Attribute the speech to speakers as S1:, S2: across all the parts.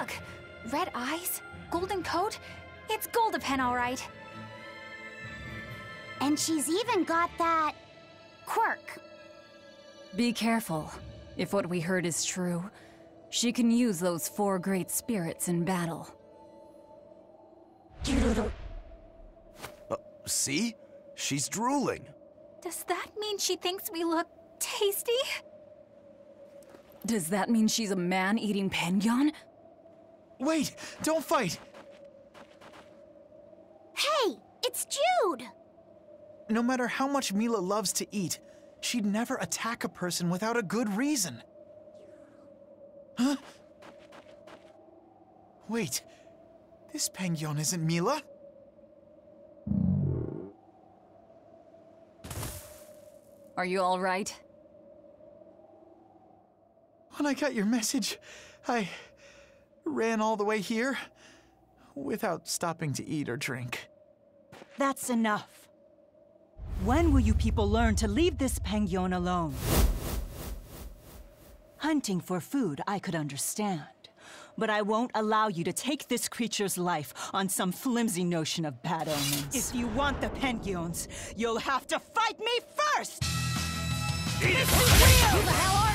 S1: Look! Red eyes, golden coat. It's Goldapen, all right.
S2: And she's even got that... quirk.
S3: Be careful. If what we heard is true, she can use those four great spirits in battle.
S4: Uh, see? She's drooling.
S1: Does that mean she thinks we look tasty?
S3: Does that mean she's a man-eating penguin?
S4: Wait! Don't fight!
S2: Hey! It's Jude!
S4: No matter how much Milla loves to eat, she'd never attack a person without a good reason. Huh? Wait. This penguin isn't Milla.
S3: Are you all right?
S4: When I got your message, I ran all the way here without stopping to eat or drink.
S5: That's enough. When will you people learn to leave this penguin alone? Hunting for food, I could understand. But I won't allow you to take this creature's life on some flimsy notion of bad omens. If you want the penguins, you'll have to fight me first!
S6: Who the hell are you?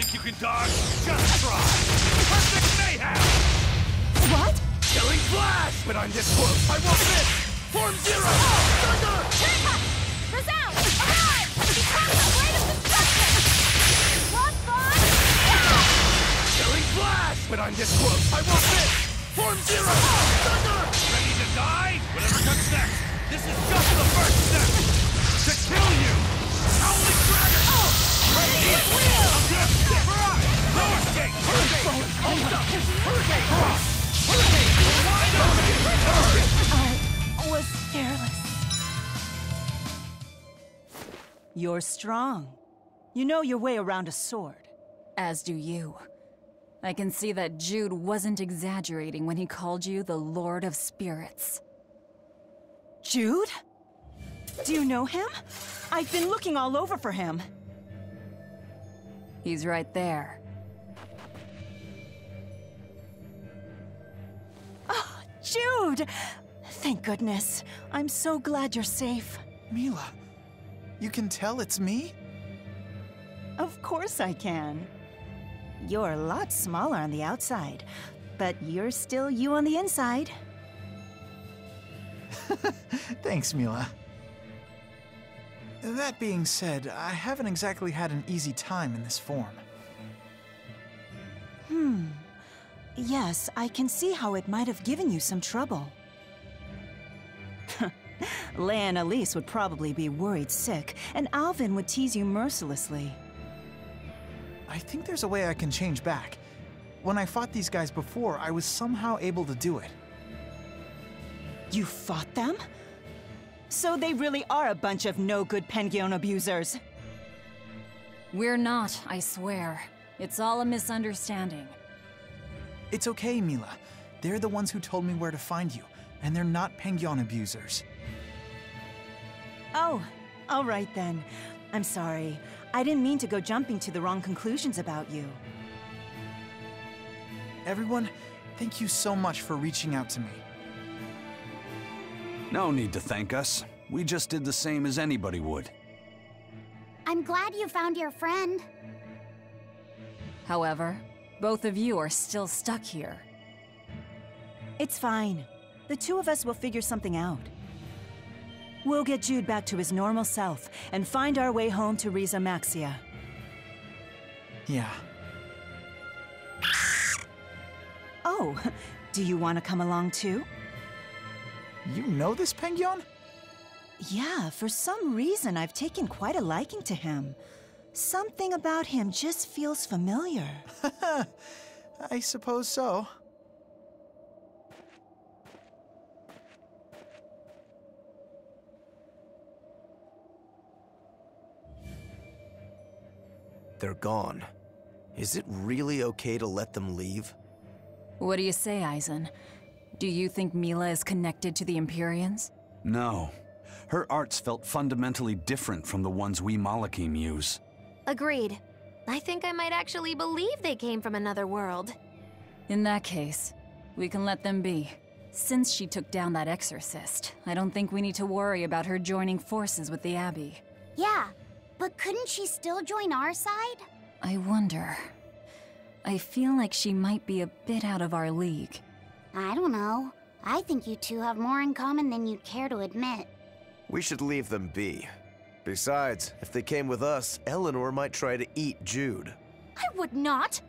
S7: Think you can dodge? Just try! Perfect mayhem!
S6: What?
S7: Killing flash! But I'm this close, I won't miss! Form zero! Oh! Thunder!
S6: Resound! Arrive! Become the blade of destruction! Lost on!
S7: Killing flash! But I'm this close, I won't miss! Form zero! Oh! Thunder! Ready to die? Whatever comes next! This is just the first step!
S5: You're strong. You know your way around a sword.
S3: As do you. I can see that Jude wasn't exaggerating when he called you the Lord of Spirits.
S5: Jude? Do you know him? I've been looking all over for him.
S3: He's right there.
S5: Oh, Jude! Thank goodness. I'm so glad you're safe.
S4: Milla, you can tell it's me?
S5: Of course I can. You're a lot smaller on the outside, but you're still you on the inside.
S4: Thanks, Milla. That being said, I haven't exactly had an easy time in this form.
S5: Hmm. Yes, I can see how it might have given you some trouble. Leia and Elize would probably be worried sick, and Alvin would tease you mercilessly.
S4: I think there's a way I can change back. When I fought these guys before, I was somehow able to do it.
S5: You fought them? So they really are a bunch of no-good Penguin abusers.
S3: We're not, I swear. It's all a misunderstanding.
S4: It's okay, Milla. They're the ones who told me where to find you, and they're not Penguin abusers.
S5: Oh, all right then. I'm sorry. I didn't mean to go jumping to the wrong conclusions about you.
S4: Everyone, thank you so much for reaching out to me.
S8: No need to thank us. We just did the same as anybody would.
S2: I'm glad you found your friend.
S3: However, both of you are still stuck here.
S5: It's fine. The two of us will figure something out. We'll get Jude back to his normal self and find our way home to Rieze Maxia.
S4: Yeah.
S5: Oh, do you want to come along too?
S4: You know this Pengyon?
S5: Yeah, for some reason I've taken quite a liking to him. Something about him just feels familiar.
S4: I suppose so.
S9: They're gone. Is it really okay to let them leave?
S3: What do you say, Eizen? Do you think Milla is connected to the Empyreans?
S8: No. Her arts felt fundamentally different from the ones we Malakim use.
S6: Agreed. I think I might actually believe they came from another world.
S3: In that case, we can let them be. Since she took down that exorcist, I don't think we need to worry about her joining forces with the Abbey.
S2: Yeah, but couldn't she still join our side?
S3: I wonder. I feel like she might be a bit out of our league.
S2: I don't know. I think you two have more in common than you'd care to admit.
S9: We should leave them be. Besides, if they came with us, Eleanor might try to eat Jude.
S1: I would not!